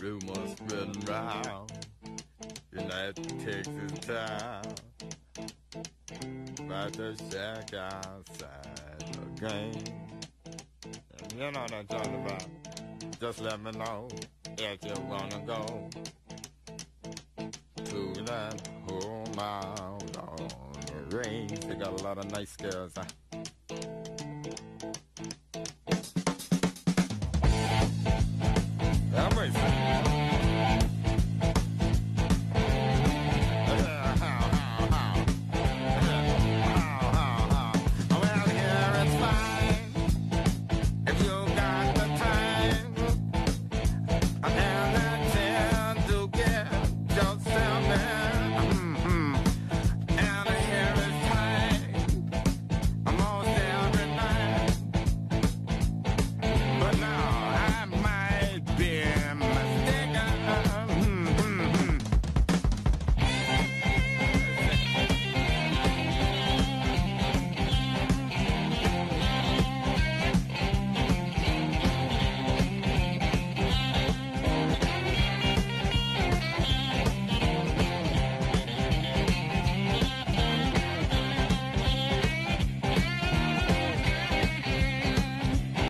rumors spreading round in that Texas town. About the shack outside the game. And you know what I'm talking about. Just let me know if you wanna go to that whole mile on the range. They got a lot of nice girls. Huh?